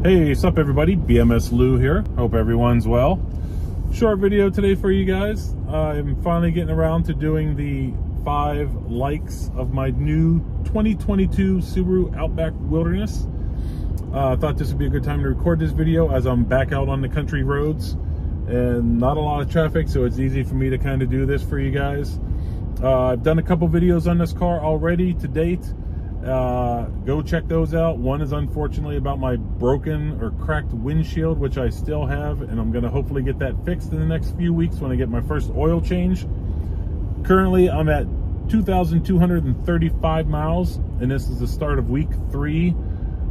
Hey, what's up everybody? BMS Lou here. Hope everyone's well. Short video today for you guys. I'm finally getting around to doing the five likes of my new 2022 Subaru Outback Wilderness. Uh, I thought this would be a good time to record this video as I'm back out on the country roads and not a lot of traffic, so it's easy for me to kind of do this for you guys. Uh, I've done a couple videos on this car already to date. Uh, go check those out. One is unfortunately about my broken or cracked windshield, which I still have, and I'm going to hopefully get that fixed in the next few weeks when I get my first oil change. Currently, I'm at 2,235 miles, and this is the start of week three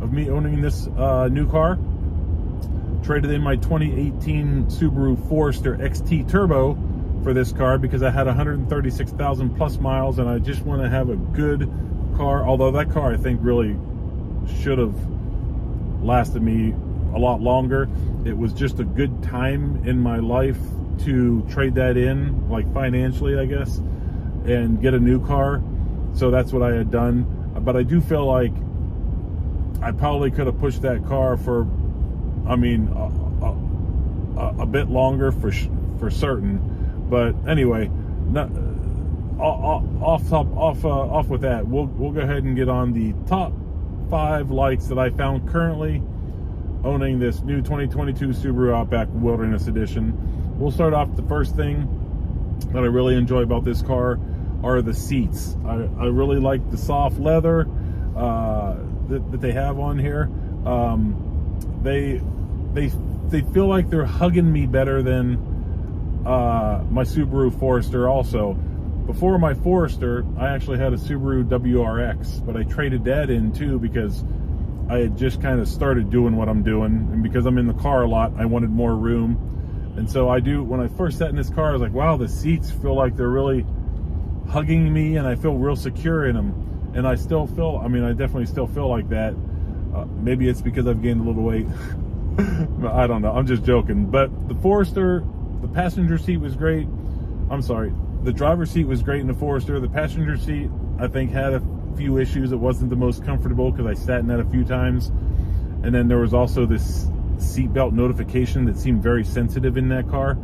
of me owning this uh, new car. Traded in my 2018 Subaru Forester XT Turbo for this car because I had 136,000 plus miles and I just want to have a good car, although that car I think really should have lasted me a lot longer. It was just a good time in my life to trade that in, like financially, I guess, and get a new car. So that's what I had done. But I do feel like I probably could have pushed that car for, I mean, a, a, a bit longer for for certain. But anyway, not, off top off uh, off with that. We'll we'll go ahead and get on the top five lights that i found currently owning this new 2022 subaru outback wilderness edition. We'll start off the first thing that i really enjoy about this car are the seats. I, I really like the soft leather uh, that, that, they have on here. Um, they they they feel like they're hugging me better than uh, my subaru forester also before my Forester, I actually had a Subaru WRX, but I traded that in too because I had just kind of started doing what I'm doing. And because I'm in the car a lot, I wanted more room. And so I do, when I first sat in this car, I was like, wow, the seats feel like they're really hugging me and I feel real secure in them. And I still feel, I mean, I definitely still feel like that. Uh, maybe it's because I've gained a little weight. I don't know. I'm just joking. But the Forester, the passenger seat was great. I'm sorry, the driver's seat was great in the Forester. The passenger seat, I think, had a few issues. It wasn't the most comfortable because I sat in that a few times. And then there was also this seatbelt notification that seemed very sensitive in that car.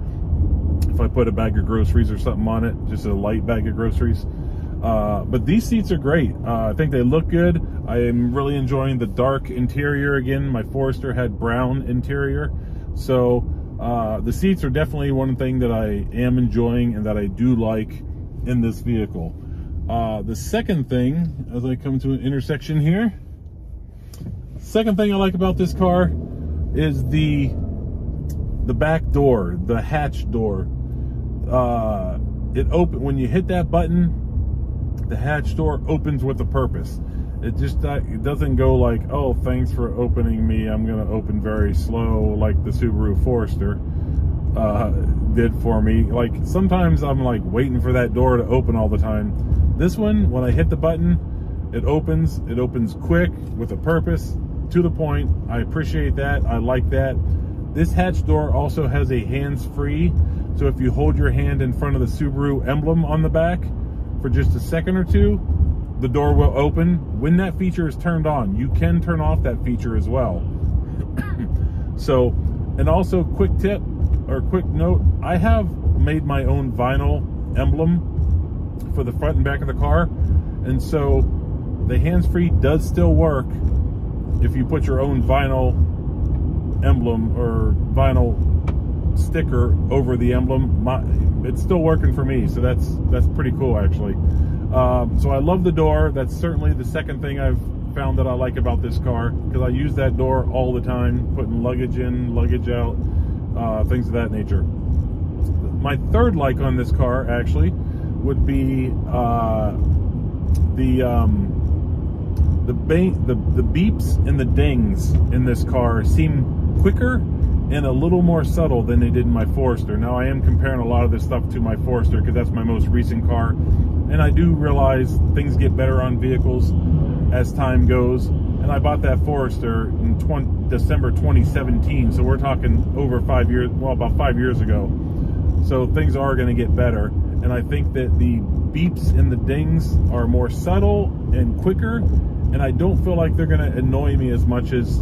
If I put a bag of groceries or something on it, just a light bag of groceries. Uh, but these seats are great. Uh, I think they look good. I am really enjoying the dark interior again. My Forester had brown interior. So uh, the seats are definitely one thing that I am enjoying and that I do like in this vehicle. Uh, the second thing, as I come to an intersection here, second thing I like about this car is the the back door, the hatch door. Uh, it open when you hit that button, the hatch door opens with a purpose. It just uh, it doesn't go like, oh, thanks for opening me. I'm gonna open very slow like the Subaru Forester uh, did for me. Like sometimes I'm like waiting for that door to open all the time. This one, when I hit the button, it opens. It opens quick with a purpose, to the point. I appreciate that. I like that. This hatch door also has a hands-free, so if you hold your hand in front of the Subaru emblem on the back for just a second or two, the door will open. When that feature is turned on, you can turn off that feature as well. so, and also quick tip or quick note, I have made my own vinyl emblem for the front and back of the car. And so the hands-free does still work if you put your own vinyl emblem or vinyl sticker over the emblem. My, it's still working for me, so that's that's pretty cool actually. Um, so I love the door. That's certainly the second thing I've found that I like about this car because I use that door all the time, putting luggage in, luggage out, uh, things of that nature. My third like on this car actually would be uh, the um, the, the the beeps and the dings in this car seem quicker and a little more subtle than they did in my Forester. Now I am comparing a lot of this stuff to my Forester because that's my most recent car and I do realize things get better on vehicles as time goes. And I bought that Forester in 20, December 2017, so we're talking over five years, well, about five years ago. So things are going to get better. And I think that the beeps and the dings are more subtle and quicker, and I don't feel like they're going to annoy me as much as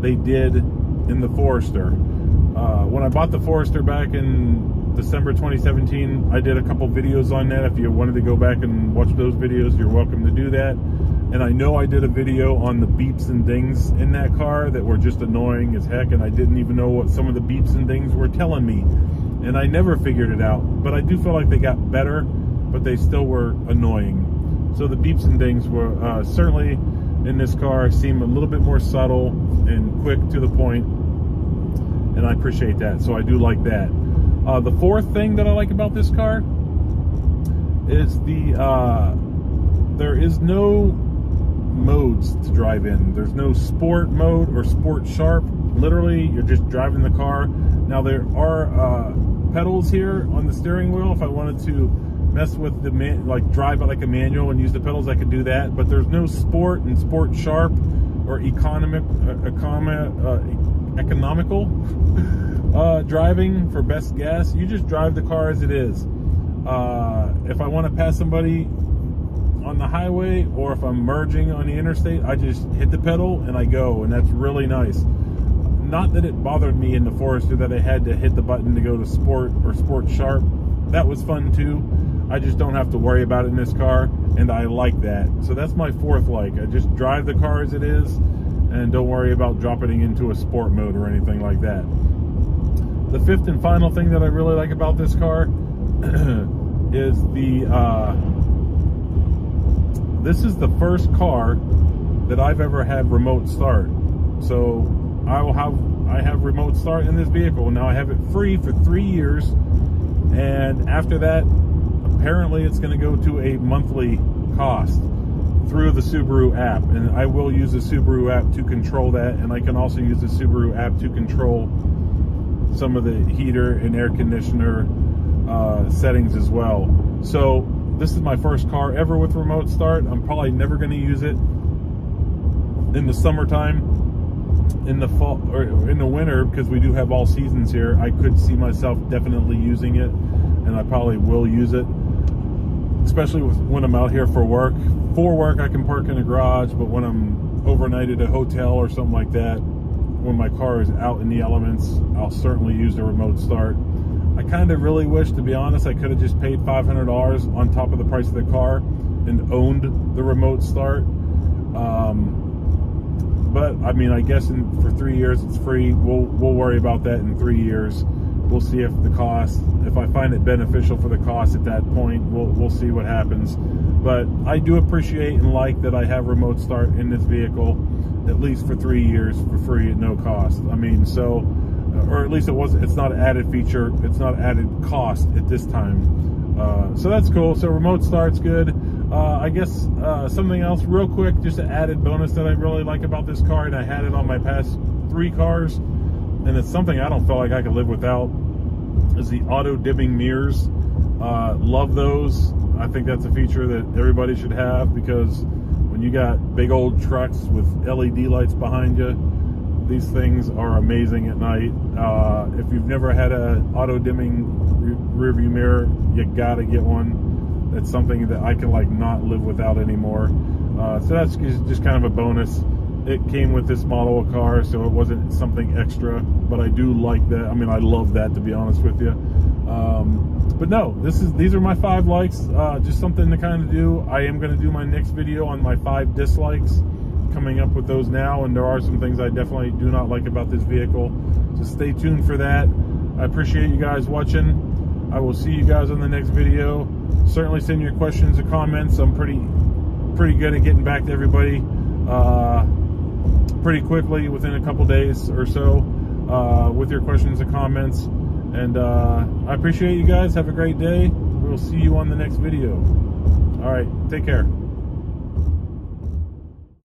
they did in the Forester. Uh, when I bought the Forester back in December 2017, I did a couple videos on that. If you wanted to go back and watch those videos, you're welcome to do that. And I know I did a video on the beeps and dings in that car that were just annoying as heck, and I didn't even know what some of the beeps and dings were telling me. And I never figured it out, but I do feel like they got better, but they still were annoying. So the beeps and dings were uh, certainly in this car seem a little bit more subtle and quick to the point, and I appreciate that. So I do like that. Uh, the fourth thing that I like about this car is the uh, there is no modes to drive in. There's no sport mode or sport sharp. Literally, you're just driving the car. Now there are uh, pedals here on the steering wheel. If I wanted to mess with the man, like drive it like a manual and use the pedals, I could do that. But there's no sport and sport sharp or economic, uh, economic, uh, economical uh, driving for best gas. You just drive the car as it is. Uh, if I want to pass somebody on the highway or if I'm merging on the interstate, I just hit the pedal and I go, and that's really nice. Not that it bothered me in the Forester that I had to hit the button to go to sport or sport sharp. That was fun too. I just don't have to worry about it in this car, and I like that. So that's my fourth like. I just drive the car as it is, and don't worry about dropping into a sport mode or anything like that. The fifth and final thing that I really like about this car is the uh, this is the first car that I've ever had remote start. So I will have I have remote start in this vehicle. Now I have it free for three years, and after that, apparently it's going to go to a monthly cost through the Subaru app, and I will use the Subaru app to control that, and I can also use the Subaru app to control some of the heater and air conditioner uh, settings as well. So this is my first car ever with remote start. I'm probably never going to use it in the summertime. In the fall or in the winter, because we do have all seasons here, I could see myself definitely using it, and I probably will use it, especially when I'm out here for work. For work, I can park in a garage, but when I'm overnight at a hotel or something like that, when my car is out in the elements, I'll certainly use the remote start. I kind of really wish, to be honest, I could have just paid $500 on top of the price of the car and owned the remote start. Um, but I mean, I guess in, for three years it's free. We'll we'll worry about that in three years. We'll see if the cost, if I find it beneficial for the cost at that point, we'll we'll see what happens. But I do appreciate and like that I have remote start in this vehicle, at least for three years for free at no cost. I mean, so or at least it wasn't. It's not an added feature. It's not added cost at this time. Uh, so that's cool. So remote start's good. Uh, I guess uh, something else, real quick, just an added bonus that I really like about this car, and I had it on my past three cars, and it's something I don't feel like I could live without. Is the auto dimming mirrors? Uh, love those. I think that's a feature that everybody should have because when you got big old trucks with LED lights behind you these things are amazing at night. Uh, if you've never had an auto dimming rear view mirror, you gotta get one. It's something that I can like not live without anymore. Uh, so that's just kind of a bonus. It came with this model of car, so it wasn't something extra, but I do like that. I mean, I love that to be honest with you. Um, but no, this is these are my five likes. Uh, just something to kind of do. I am going to do my next video on my five dislikes coming up with those now, and there are some things I definitely do not like about this vehicle. So stay tuned for that. I appreciate you guys watching. I will see you guys on the next video. Certainly send your questions and comments. I'm pretty pretty good at getting back to everybody uh, pretty quickly within a couple days or so uh, with your questions and comments. And uh, I appreciate you guys. Have a great day. We'll see you on the next video. All right. Take care.